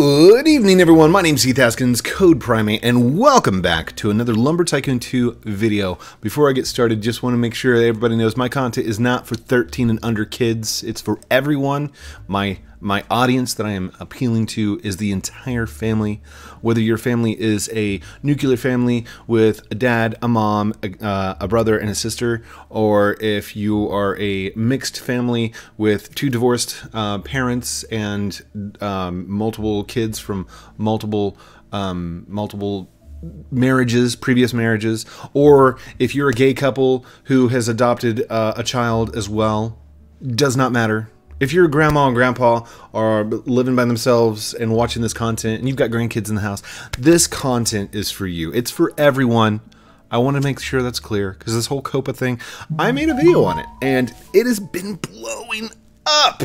Good evening, everyone. My name is Heath Haskins, CodePrime8, and welcome back to another Lumber Tycoon 2 video. Before I get started, just want to make sure that everybody knows my content is not for 13 and under kids. It's for everyone. My my audience that I am appealing to is the entire family. Whether your family is a nuclear family with a dad, a mom, a, uh, a brother, and a sister, or if you are a mixed family with two divorced uh, parents and um, multiple kids from multiple um, multiple marriages, previous marriages, or if you're a gay couple who has adopted uh, a child as well, does not matter if your grandma and grandpa are living by themselves and watching this content and you've got grandkids in the house, this content is for you. It's for everyone. I want to make sure that's clear because this whole COPPA thing, I made a video on it and it has been blowing up.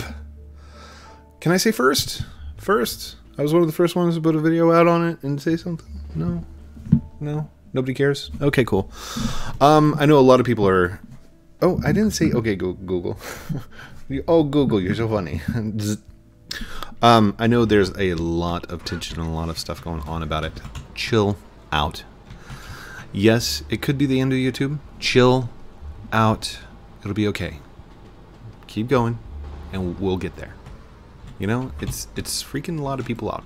Can I say first? First? I was one of the first ones to put a video out on it and say something. No? No? Nobody cares? Okay, cool. Um, I know a lot of people are. Oh, I didn't say okay, Google. oh, Google, you're so funny. um, I know there's a lot of tension and a lot of stuff going on about it. Chill out. Yes, it could be the end of YouTube. Chill out. It'll be okay. Keep going, and we'll get there. You know, it's it's freaking a lot of people out,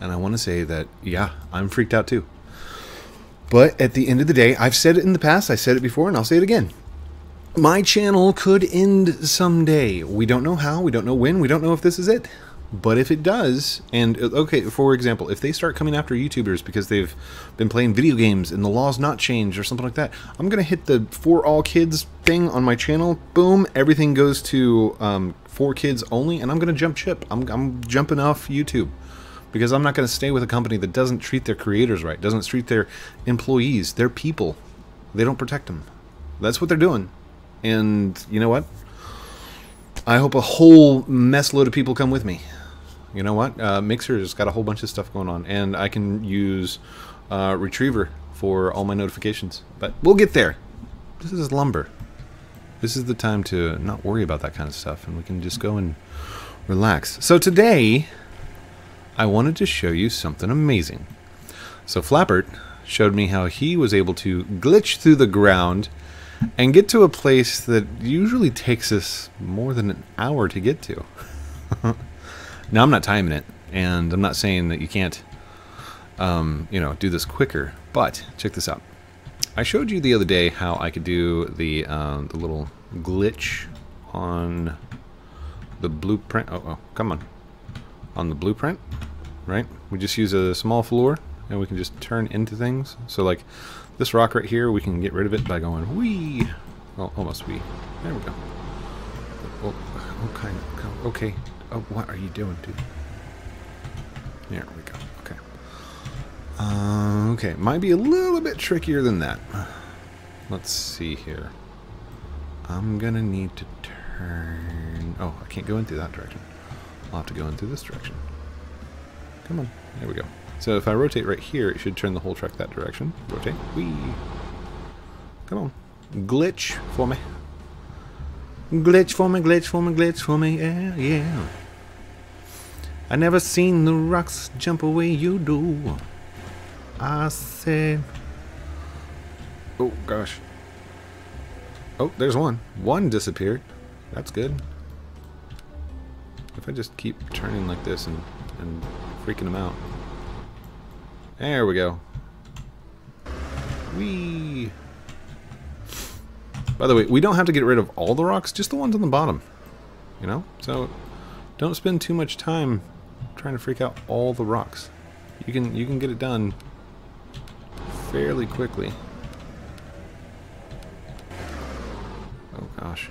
and I want to say that yeah, I'm freaked out too. But at the end of the day, I've said it in the past, I said it before, and I'll say it again my channel could end someday. We don't know how, we don't know when, we don't know if this is it. But if it does, and uh, okay, for example, if they start coming after YouTubers because they've been playing video games and the law's not changed or something like that, I'm gonna hit the for all kids thing on my channel. Boom, everything goes to um, for kids only, and I'm gonna jump ship. I'm, I'm jumping off YouTube because I'm not gonna stay with a company that doesn't treat their creators right, doesn't treat their employees, their people. They don't protect them. That's what they're doing. And you know what? I hope a whole mess load of people come with me. You know what? Uh, Mixer's got a whole bunch of stuff going on, and I can use uh, Retriever for all my notifications. But we'll get there. This is lumber. This is the time to not worry about that kind of stuff, and we can just go and relax. So today, I wanted to show you something amazing. So Flappert showed me how he was able to glitch through the ground and get to a place that usually takes us more than an hour to get to. now, I'm not timing it, and I'm not saying that you can't, um, you know, do this quicker, but check this out. I showed you the other day how I could do the, uh, the little glitch on the blueprint. Oh, oh, come on. On the blueprint, right? We just use a small floor, and we can just turn into things. So, like, this rock right here, we can get rid of it by going wee. Well, almost wee. There we go. Oh, okay. Okay. Oh, what are you doing, dude? There we go. Okay. Uh, okay. Might be a little bit trickier than that. Let's see here. I'm gonna need to turn... Oh, I can't go into that direction. I'll have to go into this direction. Come on. There we go. So if I rotate right here, it should turn the whole truck that direction. Rotate. Whee! Come on. Glitch for me. Glitch for me, glitch for me, glitch for me, yeah, yeah. I never seen the rocks jump away you do. I said... Oh, gosh. Oh, there's one. One disappeared. That's good. If I just keep turning like this and, and freaking them out. There we go. Whee! By the way, we don't have to get rid of all the rocks, just the ones on the bottom. You know? So, don't spend too much time trying to freak out all the rocks. You can you can get it done fairly quickly. Oh gosh.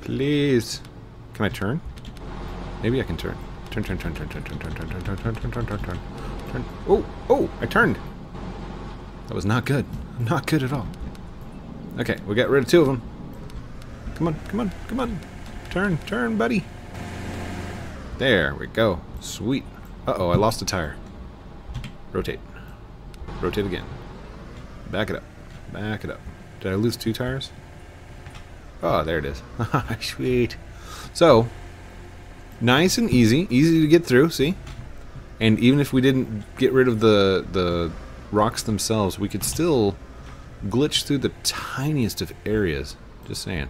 Please. Can I turn? Maybe I can turn. Turn, turn, turn, turn, turn, turn, turn, turn, turn, turn, turn, turn, turn, turn, turn. Turn. Oh, oh, I turned. That was not good. Not good at all. Okay, we got rid of two of them. Come on, come on, come on. Turn, turn, buddy. There we go. Sweet. Uh-oh, I lost a tire. Rotate. Rotate again. Back it up. Back it up. Did I lose two tires? Oh, there it is. Sweet. So, Nice and easy. Easy to get through, see? And even if we didn't get rid of the, the rocks themselves, we could still glitch through the tiniest of areas. Just saying.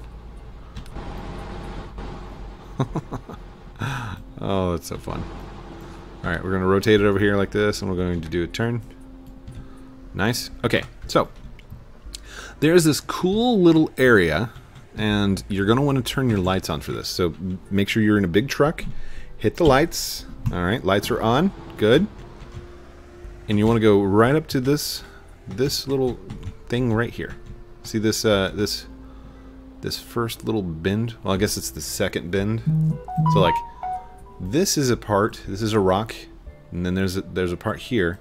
oh, that's so fun. Alright, we're going to rotate it over here like this, and we're going to do a turn. Nice. Okay, so there's this cool little area, and you're going to want to turn your lights on for this. So make sure you're in a big truck. Hit the lights. Alright, lights are on. Good. And you want to go right up to this this little thing right here. See this uh, this this first little bend? Well, I guess it's the second bend. So like this is a part, this is a rock, and then there's a, there's a part here,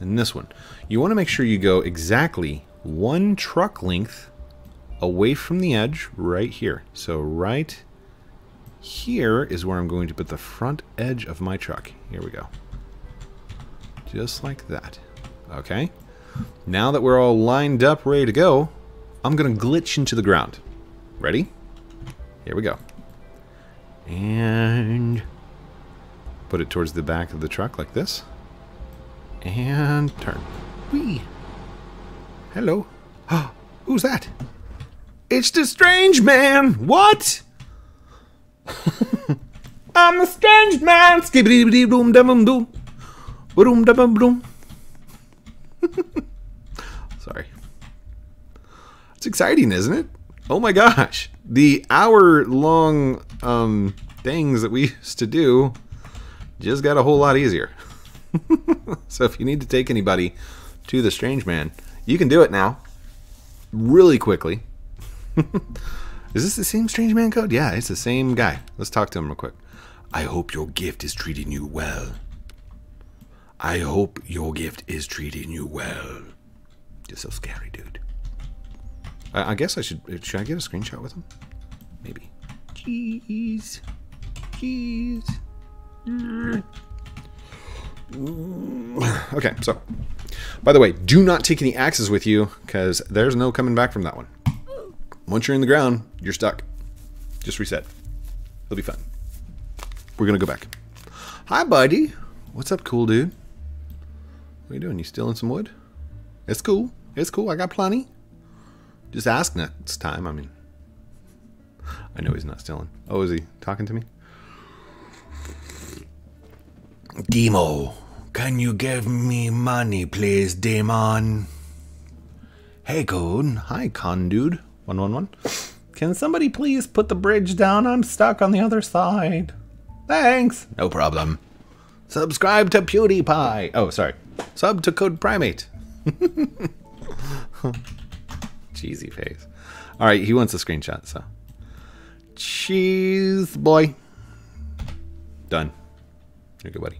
and this one. You want to make sure you go exactly one truck length away from the edge right here. So right here is where I'm going to put the front edge of my truck. Here we go. Just like that. Okay. Now that we're all lined up, ready to go, I'm going to glitch into the ground. Ready? Here we go. And put it towards the back of the truck like this. And turn. Whee! Hello. Who's that? It's the strange man! What? I'm the strange man! Skibbity boom dum dum Boom dum dum Sorry. It's exciting, isn't it? Oh my gosh. The hour long um, things that we used to do just got a whole lot easier. so if you need to take anybody to the strange man, you can do it now. Really quickly. Is this the same strange man code? Yeah, it's the same guy. Let's talk to him real quick. I hope your gift is treating you well. I hope your gift is treating you well. You're so scary, dude. I, I guess I should. Should I get a screenshot with him? Maybe. Jeez. Jeez. Okay, so. By the way, do not take any axes with you, because there's no coming back from that one. Once you're in the ground, you're stuck. Just reset. It'll be fun. We're gonna go back. Hi, buddy. What's up, cool dude? What are you doing? You stealing some wood? It's cool. It's cool. I got plenty. Just ask next time. I mean, I know he's not stealing. Oh, is he talking to me? Demo, can you give me money, please, Demon? Hey, Code. Hi, Con Dude. 111. Can somebody please put the bridge down? I'm stuck on the other side. Thanks. No problem. Subscribe to PewDiePie. Oh, sorry. Sub to CodePrime8. Cheesy face. All right, he wants a screenshot, so. Cheese boy. Done. You're good, buddy.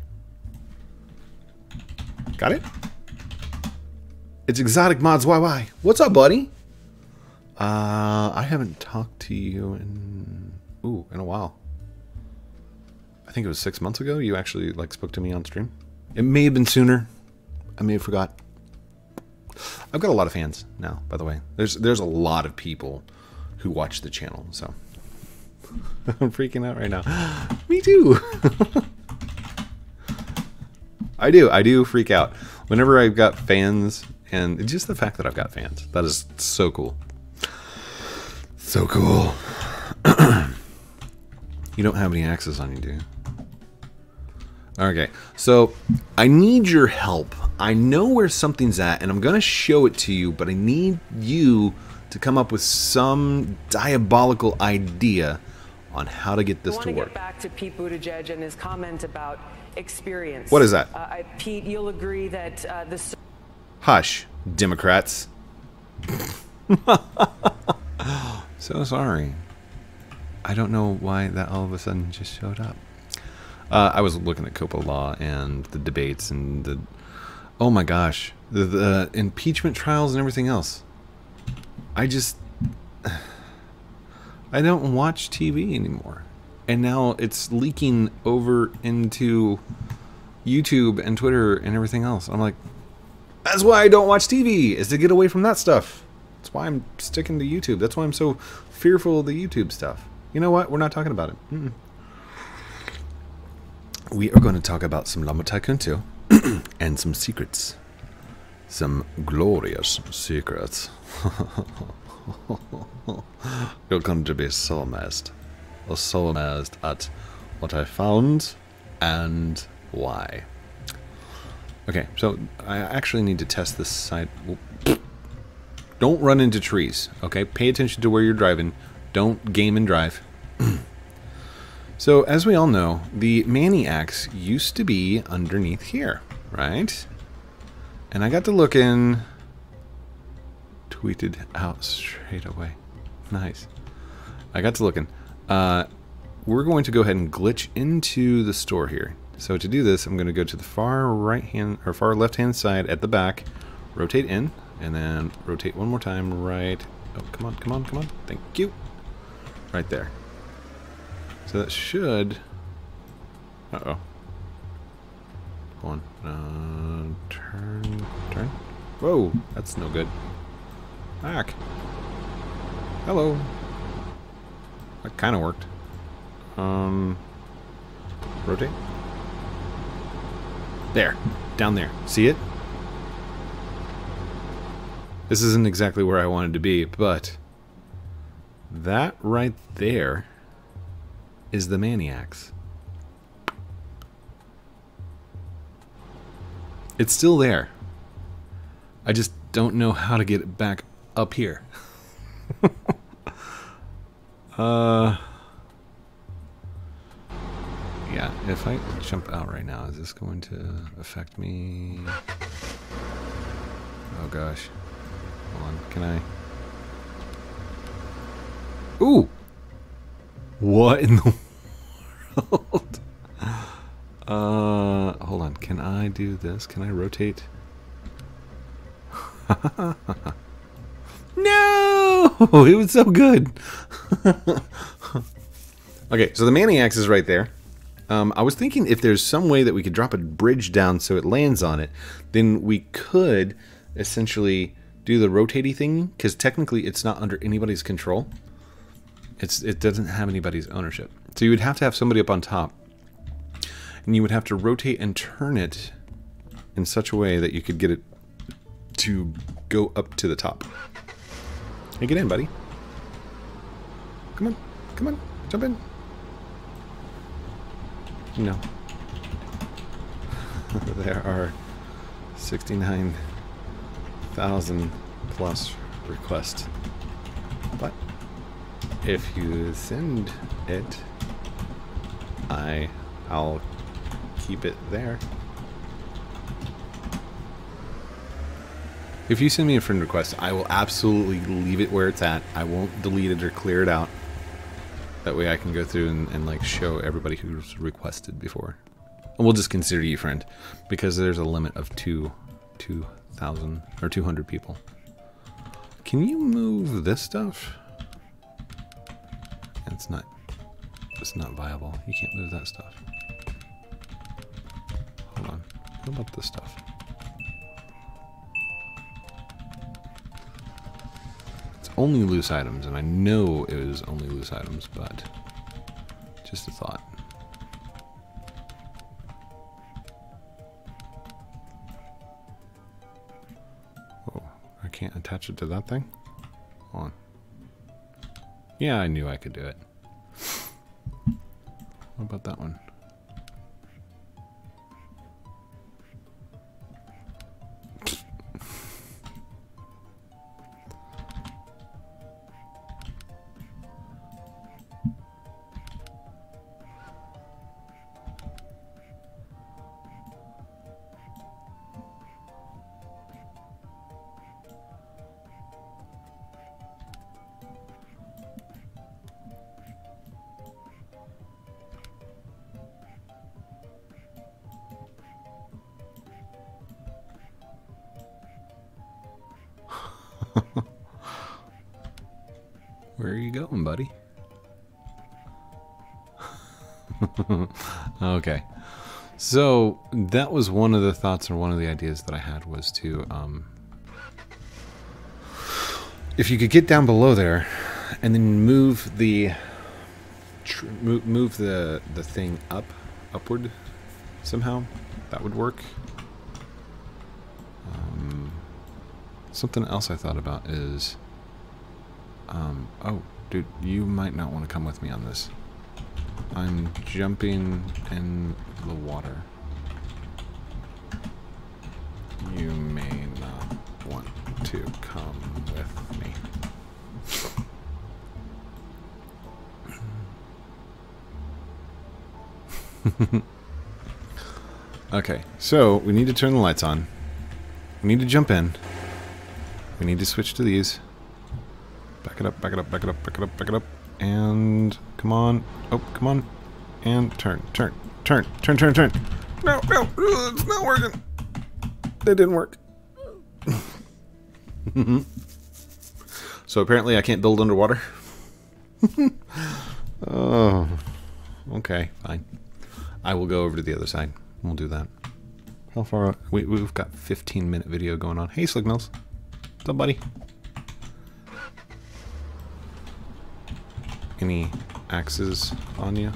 Got it? It's Exotic Mods YY. What's up, buddy? Uh, I haven't talked to you in ooh in a while. I think it was six months ago. You actually like spoke to me on stream. It may have been sooner. I may have forgot. I've got a lot of fans now, by the way. There's there's a lot of people who watch the channel, so I'm freaking out right now. Me too. I do. I do freak out whenever I've got fans, and just the fact that I've got fans. That is so cool. So cool. you don't have any axes on you, do you? Okay, so I need your help. I know where something's at, and I'm going to show it to you, but I need you to come up with some diabolical idea on how to get this to work. I want to work. Get back to Pete Buttigieg and his comment about experience. What is that? Uh, I, Pete, you'll agree that uh, the. Hush, Democrats. so sorry. I don't know why that all of a sudden just showed up. Uh, I was looking at COPPA law and the debates and the, oh my gosh, the, the impeachment trials and everything else. I just, I don't watch TV anymore. And now it's leaking over into YouTube and Twitter and everything else. I'm like, that's why I don't watch TV, is to get away from that stuff. That's why I'm sticking to YouTube. That's why I'm so fearful of the YouTube stuff. You know what? We're not talking about it. Mm -mm. we are going to talk about some Lumber Tycoon 2 and some secrets. Some glorious secrets. You're going to be so amazed. Or so amazed at what I found and why. Okay, so I actually need to test this side. Don't run into trees, okay? Pay attention to where you're driving. Don't game and drive. so, as we all know, the Manny axe used to be underneath here, right? And I got to look in. Tweeted out straight away. Nice. I got to looking. Uh, we're going to go ahead and glitch into the store here. So to do this, I'm going to go to the far right hand or far left hand side at the back, rotate in, and then rotate one more time right. Oh, come on, come on, come on. Thank you. Right there. So that should. Uh oh. Hold on. Uh, turn, turn. Whoa, that's no good. Back. Hello. That kind of worked. Um, rotate. There. Down there. See it? This isn't exactly where I wanted to be, but that right there is the Many Axe. It's still there. I just don't know how to get it back up here. uh yeah, if I jump out right now, is this going to affect me? Oh gosh. Hold on, can I? Ooh! What in the world? Uh, hold on, can I do this? Can I rotate? no! It was so good! okay, so the Many Axe is right there. Um, I was thinking if there's some way that we could drop a bridge down so it lands on it, then we could essentially do the rotating thing because technically it's not under anybody's control. It's it doesn't have anybody's ownership. So you would have to have somebody up on top, and you would have to rotate and turn it in such a way that you could get it to go up to the top. Hey, get in, buddy. Come on, come on, jump in. No. there are 69,000 plus requests. But if you send it, I I'll keep it there. If you send me a friend request, I will absolutely leave it where it's at. I won't delete it or clear it out. That way I can go through and, and like show everybody who's requested before. And we'll just consider you friend because there's a limit of two, two, 2,000 or 200 people. Can you move this stuff? It's not, it's not viable. You can't move that stuff. Hold on. What about this stuff? It's only loose items, and I know it was only loose items, but just a thought. Attach it to that thing? Hold on. Yeah, I knew I could do it. What about that one? Where are you going, buddy? okay. So that was one of the thoughts or one of the ideas that I had was to, um, if you could get down below there and then move the, move, the, the thing up, upward, somehow, that would work. Um, something else I thought about is, um, oh, dude, you might not want to come with me on this. I'm jumping in the water. You may not want to come with me. okay, so we need to turn the lights on. We need to jump in. We need to switch to these. Back it up, back it up, back it up, back it up, back it up. And come on. Oh, come on. And turn, turn, turn, turn, turn, turn. No, no, it's not working. It didn't work. so apparently I can't build underwater. oh, okay, fine. I will go over to the other side. We'll do that. How far? We, we've got 15 minute video going on. Hey, Slicknose. What's up, buddy? Any axes on you?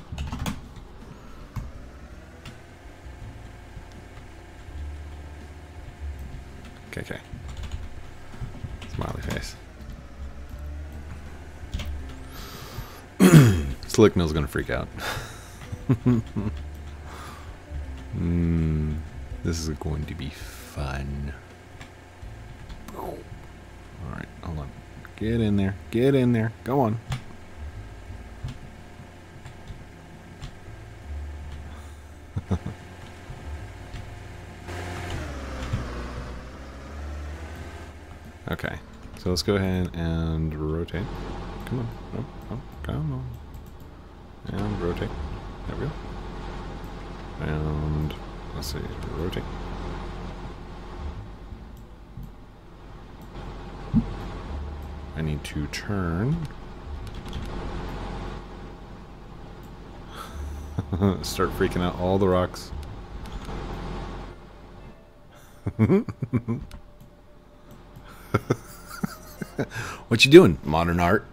Okay, okay. Smiley face. Slicknose gonna freak out. Hmm. This is going to be fun. Alright, hold on. Get in there. Get in there. Go on. okay. So let's go ahead and rotate. Come on. Oh, oh, come on. And rotate. There we go. And let's see, rotate. I need to turn. Start freaking out all the rocks. what you doing, modern art?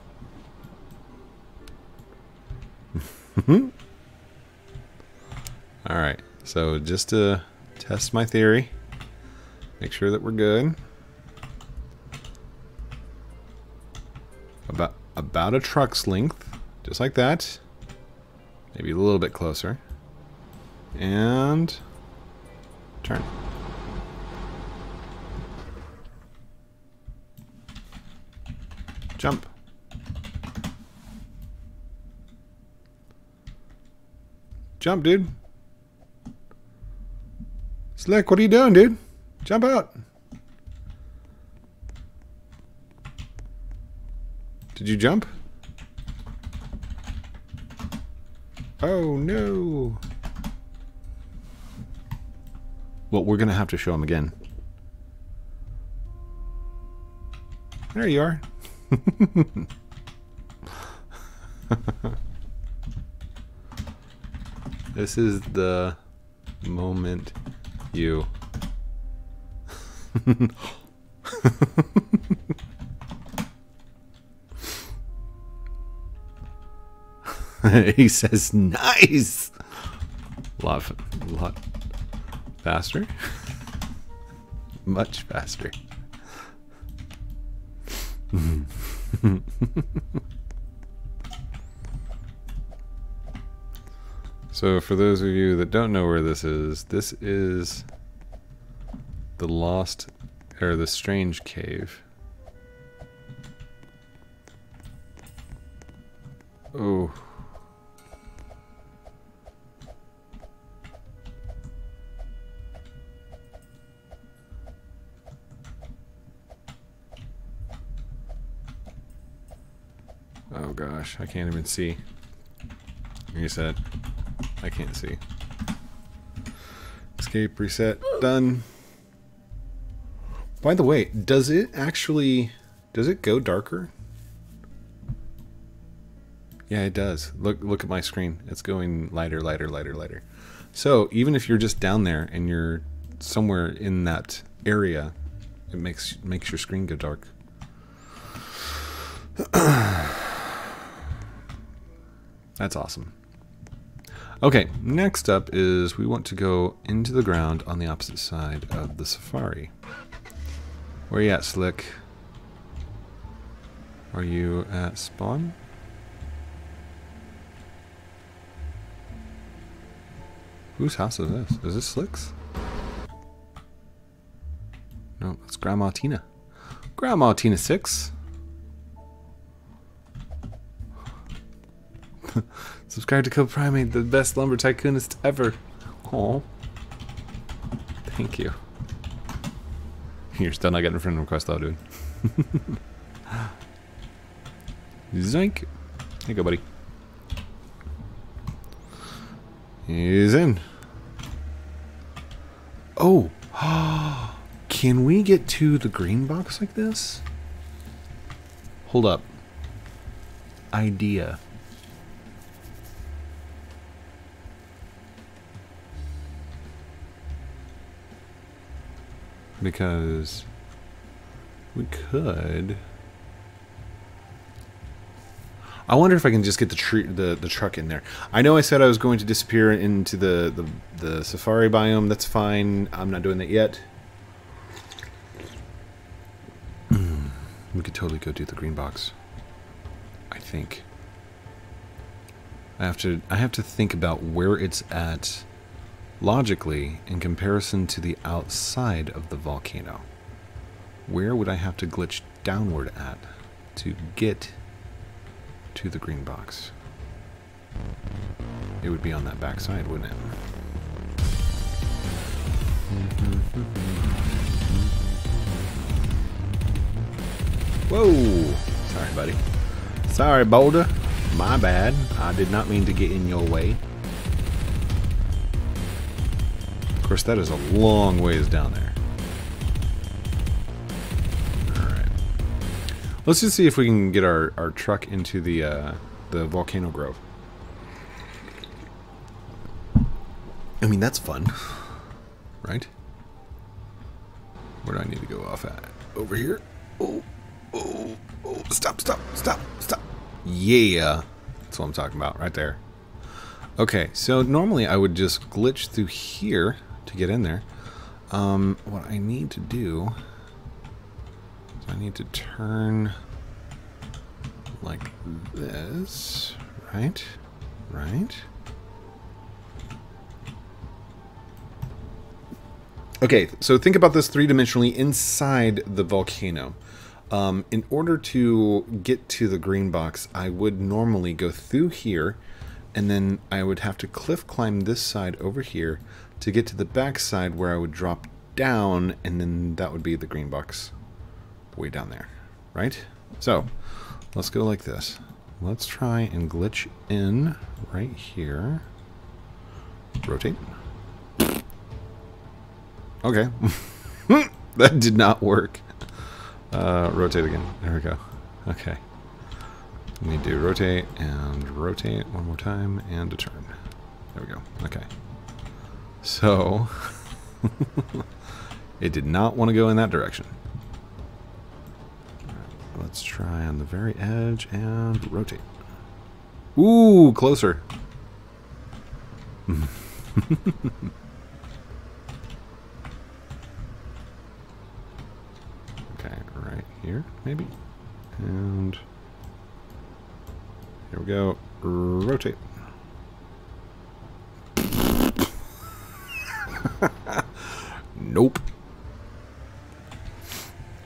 Alright, so just to test my theory, make sure that we're good. About, about a truck's length, just like that. Maybe a little bit closer. And turn. Jump. Jump, dude. Slick, what are you doing, dude? Jump out. Did you jump? Oh, no. Well, we're going to have to show him again. There you are. this is the moment you. he says, "Nice." Lot, lot faster, much faster. so, for those of you that don't know where this is, this is the lost or the strange cave. Oh. Gosh, I can't even see. Like I said, I can't see. Escape, reset, done. By the way, does it actually, does it go darker? Yeah, it does. Look, look at my screen. It's going lighter, lighter, lighter, lighter. So even if you're just down there and you're somewhere in that area, it makes makes your screen go dark. That's awesome. Okay, next up is we want to go into the ground on the opposite side of the safari. Where you at, Slick? Are you at spawn? Whose house is this? Is this Slick's? No, it's Grandma Tina. Grandma Tina 6. Subscribe to CodePrime8, the best lumber tycoonist ever. Oh, Thank you. You're still not getting a friend request though, dude. Zoink. Here you go, buddy. He's in. Oh. Can we get to the green box like this? Hold up. Idea. Because we could. I wonder if I can just get the the the truck in there. I know I said I was going to disappear into the the, the safari biome. That's fine. I'm not doing that yet. we could totally go do the green box. I think. I have to I have to think about where it's at logically in comparison to the outside of the volcano. Where would I have to glitch downward at to get to the green box? It would be on that backside, wouldn't it? Whoa! Sorry, buddy. Sorry, Boulder. My bad. I did not mean to get in your way. Course, that is a long ways down there. Alright. Let's just see if we can get our, our truck into the, uh, the Volcano Grove. I mean, that's fun. Right? Where do I need to go off at? Over here? Oh, oh, oh, stop, stop, stop, stop. Yeah. That's what I'm talking about, right there. Okay, so normally I would just glitch through here to get in there. Um, what I need to do is I need to turn like this, right? Right? Okay, so think about this three-dimensionally inside the volcano. Um, in order to get to the green box, I would normally go through here, and then I would have to cliff climb this side over here to get to the back side where I would drop down, and then that would be the green box way down there, right? So, let's go like this. Let's try and glitch in right here. Rotate. Okay. that did not work. Uh, rotate again. There we go. Okay. We need to rotate and rotate one more time and a turn. There we go. Okay. So, it did not want to go in that direction. Let's try on the very edge and rotate. Ooh, closer. okay, right here, maybe. And here we go. Rotate. Nope.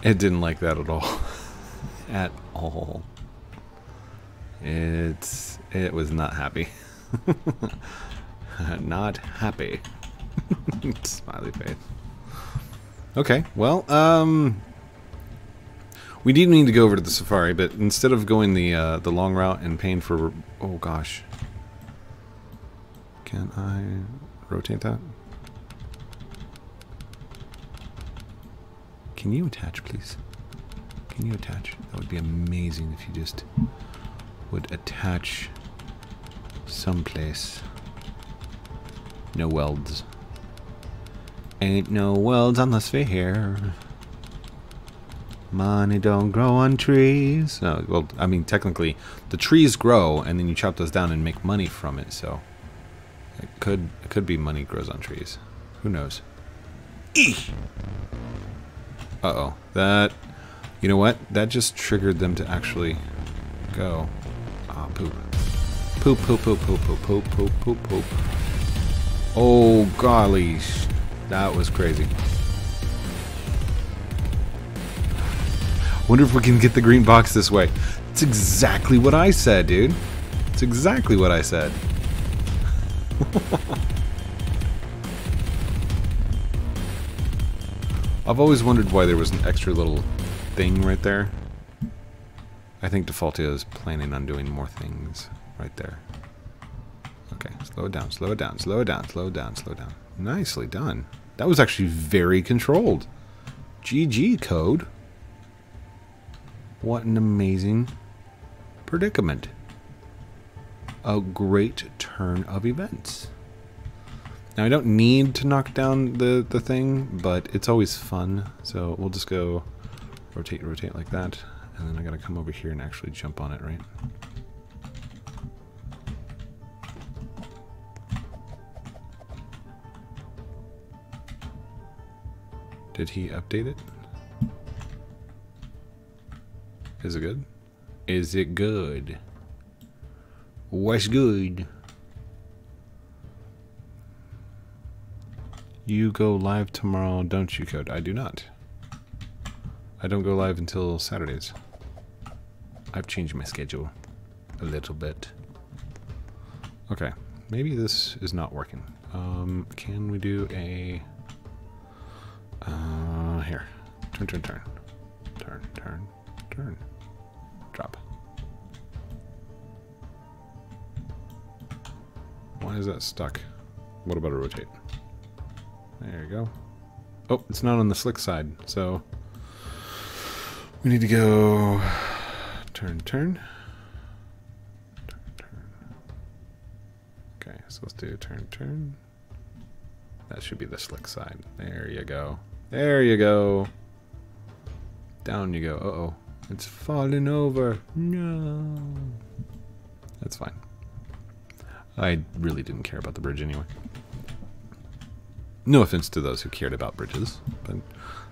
It didn't like that at all. at all. It's it was not happy. not happy. Smiley face. Okay, well, um we did need to go over to the safari, but instead of going the uh, the long route and paying for oh gosh. Can I rotate that? Can you attach, please? Can you attach? That would be amazing if you just would attach someplace. No welds. Ain't no welds unless we're here. Money don't grow on trees. No, well, I mean, technically, the trees grow, and then you chop those down and make money from it, so... It could it could be money grows on trees. Who knows? Eesh. Uh-oh. That you know what? That just triggered them to actually go. Ah, poop. Poop, poop, poop, poop, poop, poop, poop, poop, poop. Oh, golly. That was crazy. Wonder if we can get the green box this way. It's exactly what I said, dude. It's exactly what I said. I've always wondered why there was an extra little thing right there. I think Defaultio is planning on doing more things right there. Okay, slow it down, slow it down, slow it down, slow it down, slow it down. Nicely done. That was actually very controlled. GG code. What an amazing predicament. A great turn of events. Now I don't need to knock down the, the thing, but it's always fun. So we'll just go rotate, rotate like that. And then I gotta come over here and actually jump on it, right? Did he update it? Is it good? Is it good? What's good? You go live tomorrow, don't you, Code? I do not. I don't go live until Saturdays. I've changed my schedule a little bit. Okay, maybe this is not working. Um, can we do a... Uh, here. Turn, turn, turn. Turn, turn, turn. Drop. Why is that stuck? What about a rotate? There you go. Oh, it's not on the slick side, so we need to go turn, turn. Turn. Okay, so let's do turn, turn. That should be the slick side. There you go. There you go. Down you go. Uh-oh. It's falling over. No. That's fine. I really didn't care about the bridge anyway. No offense to those who cared about bridges, but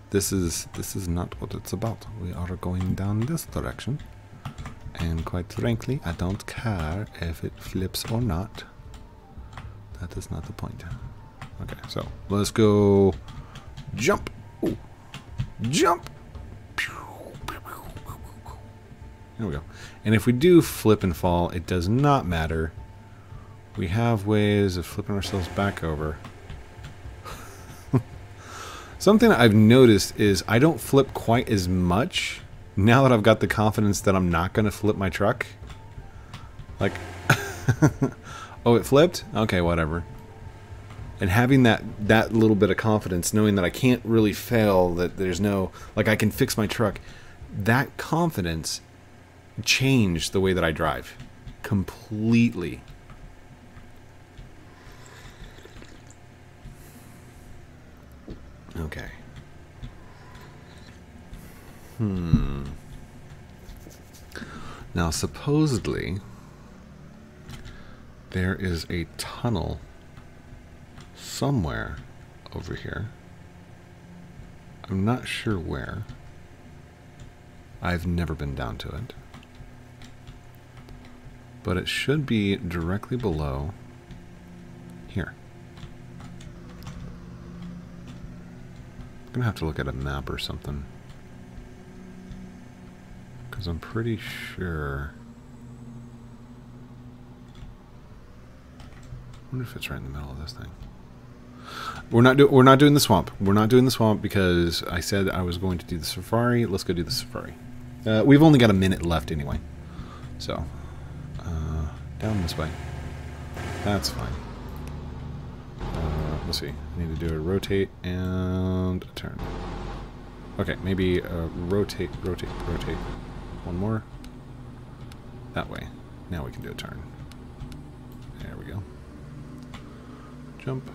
this is this is not what it's about. We are going down this direction. And quite frankly, I don't care if it flips or not. That is not the point. Okay, so let's go jump. Ooh. Jump. There we go. And if we do flip and fall, it does not matter. We have ways of flipping ourselves back over. Something I've noticed is I don't flip quite as much now that I've got the confidence that I'm not going to flip my truck. Like, oh, it flipped? Okay, whatever. And having that, that little bit of confidence, knowing that I can't really fail, that there's no, like I can fix my truck, that confidence changed the way that I drive completely. Okay. Hmm. Now, supposedly, there is a tunnel somewhere over here. I'm not sure where. I've never been down to it. But it should be directly below here. I'm gonna have to look at a map or something. Because I'm pretty sure... I wonder if it's right in the middle of this thing. We're not, do we're not doing the swamp. We're not doing the swamp because I said I was going to do the safari. Let's go do the safari. Uh, we've only got a minute left anyway. So, uh, down this way. That's fine. Uh, let's see. I need to do a rotate and a turn. Okay, maybe a rotate, rotate, rotate. One more. That way. Now we can do a turn. There we go. Jump.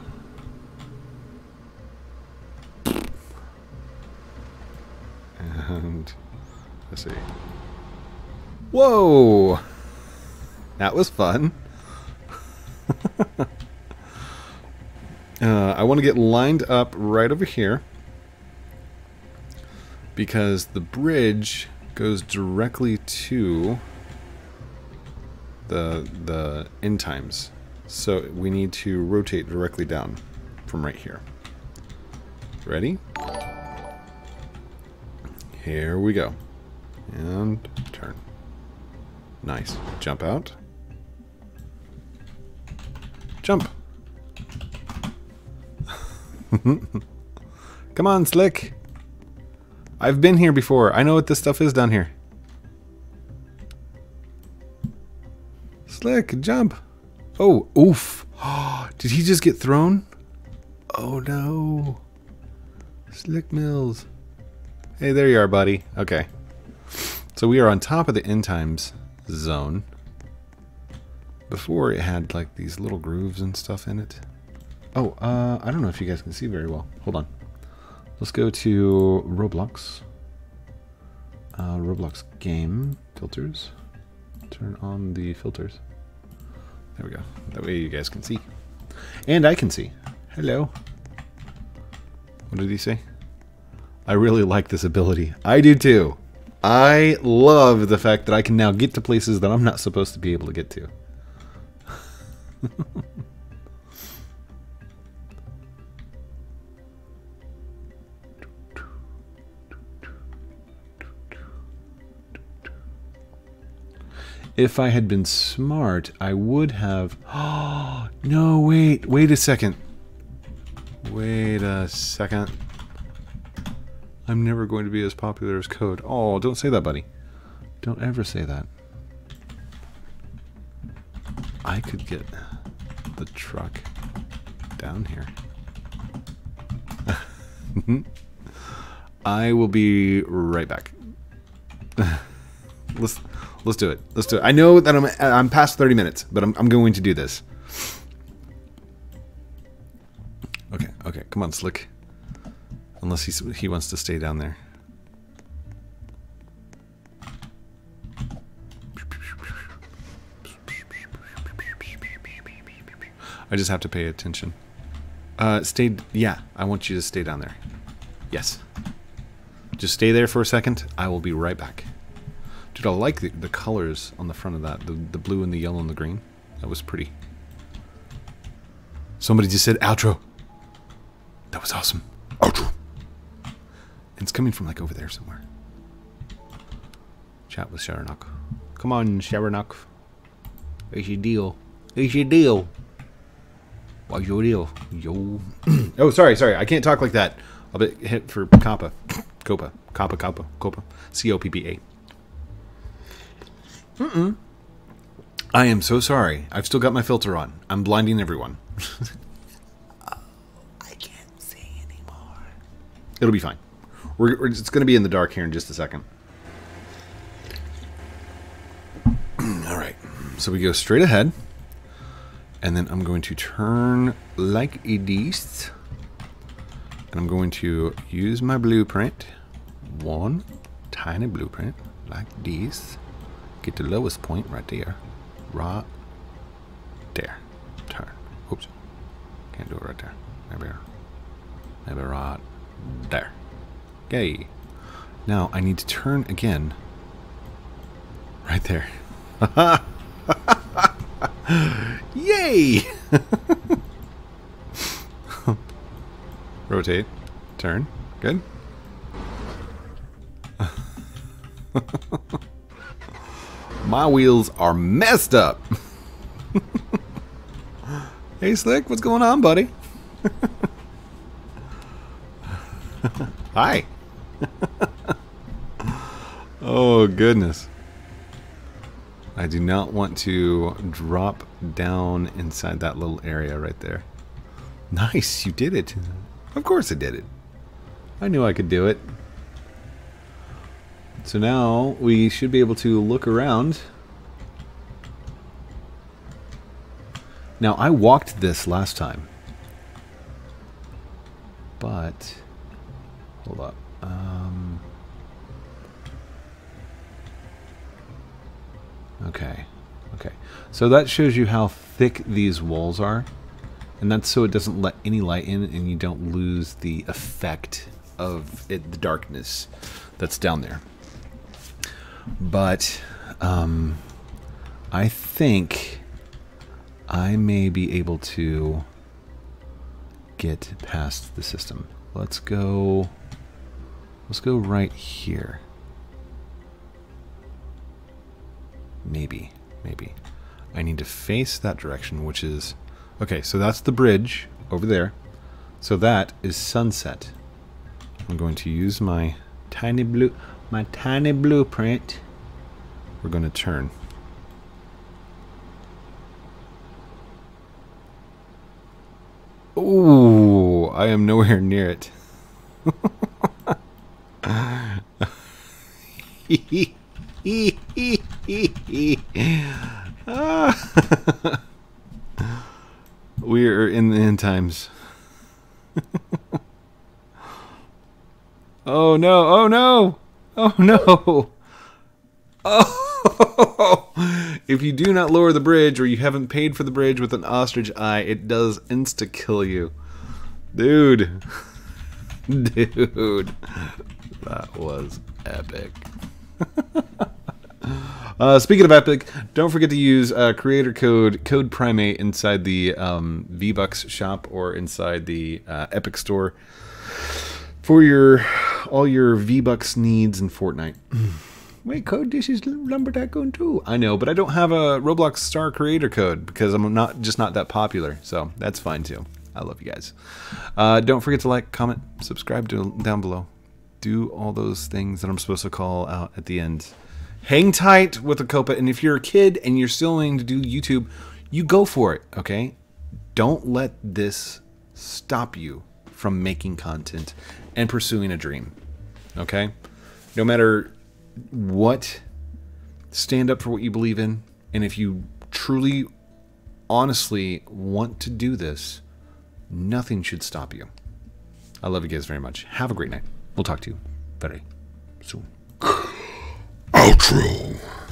And let's see. Whoa! That was fun. Uh, I want to get lined up right over here because the bridge goes directly to the the end times. So we need to rotate directly down from right here. Ready? Here we go. And turn. Nice. Jump out. Jump. Come on, Slick. I've been here before. I know what this stuff is down here. Slick, jump. Oh, oof. Did he just get thrown? Oh no. Slick Mills. Hey, there you are, buddy. Okay. So we are on top of the end times zone. Before it had like these little grooves and stuff in it. Oh, uh, I don't know if you guys can see very well. Hold on. Let's go to Roblox. Uh, Roblox game filters. Turn on the filters. There we go. That way you guys can see. And I can see. Hello. What did he say? I really like this ability. I do too. I love the fact that I can now get to places that I'm not supposed to be able to get to. if I had been smart, I would have... Oh, no, wait. Wait a second. Wait a second. I'm never going to be as popular as Code. Oh, don't say that, buddy. Don't ever say that. I could get the truck down here. I will be right back. let's let's do it. Let's do it. I know that I'm I'm past 30 minutes, but I'm I'm going to do this. Okay, okay, come on, Slick. Unless he's, he wants to stay down there. I just have to pay attention. Uh, stay. Yeah, I want you to stay down there. Yes. Just stay there for a second. I will be right back. Dude, I like the, the colors on the front of that. The, the blue and the yellow and the green. That was pretty. Somebody just said outro. That was awesome. Outro. And it's coming from like over there somewhere. Chat with Sharonok. Come on, Sharonok. What's your deal? What's your deal? What's your deal? Yo. oh, sorry, sorry. I can't talk like that. I'll be hit for. COPPA. COPPA. C O P P A. Mm-mm. I am so sorry. I've still got my filter on. I'm blinding everyone. oh, I can't see anymore. It'll be fine. We're, we're it's going to be in the dark here in just a second. All right. So we go straight ahead. And then I'm going to turn like a this. And I'm going to use my blueprint. One tiny blueprint like this. Get the lowest point right there. Right there. Turn. Oops. Can't do it right there. Maybe, maybe right there. Okay. Now I need to turn again. Right there. Yay! Rotate. Turn. Good. My wheels are messed up. hey, Slick, what's going on, buddy? Hi. oh, goodness. I do not want to drop down inside that little area right there. Nice, you did it. Of course I did it. I knew I could do it. So now we should be able to look around. Now I walked this last time. But hold up. Um, okay. Okay. So that shows you how thick these walls are. And that's so it doesn't let any light in and you don't lose the effect of it, the darkness that's down there. But um, I think I may be able to get past the system. Let's go. Let's go right here. Maybe, maybe. I need to face that direction, which is okay. So that's the bridge over there. So that is sunset. I'm going to use my tiny blue, my tiny blueprint. We're going to turn. Ooh, I am nowhere near it. We're in the end times. oh no, oh no, oh no. Oh, if you do not lower the bridge or you haven't paid for the bridge with an ostrich eye, it does insta kill you. Dude. Dude. That was epic. uh, speaking of epic, don't forget to use uh, creator code CodePrime8 inside the um, V-Bucks shop or inside the uh, Epic store for your all your V-Bucks needs in Fortnite. Wait, code this is Lumber Tycoon 2. I know, but I don't have a Roblox Star Creator code because I'm not just not that popular. So that's fine too. I love you guys. Uh, don't forget to like, comment, subscribe to, down below. Do all those things that I'm supposed to call out at the end. Hang tight with the COPPA, and if you're a kid and you're still wanting to do YouTube, you go for it. Okay, don't let this stop you from making content and pursuing a dream. Okay, no matter what stand up for what you believe in and if you truly honestly want to do this nothing should stop you i love you guys very much have a great night we'll talk to you very soon Outro.